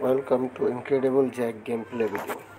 Welcome to incredible Jack gameplay video.